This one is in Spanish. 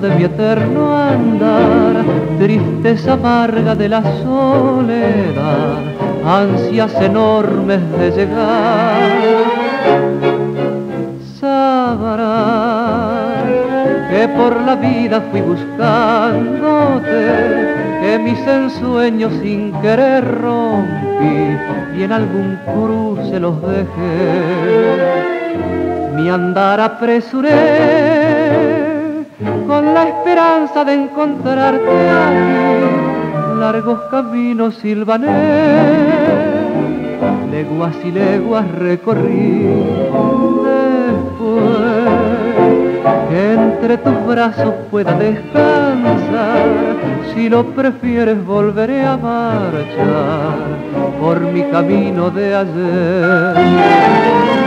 De mi eterno andar, tristeza amarga de la soledad, ansias enormes de llegar. Sabrás que por la vida fui buscándote, que mis ensueños sin querer rompí y en algún cruce los dejé. Mi andar apresuré con la esperanza de encontrarte aquí. Largos caminos silvané, leguas y leguas recorrí. Después que entre tus brazos pueda descansar, si lo prefieres volveré a marchar por mi camino de ayer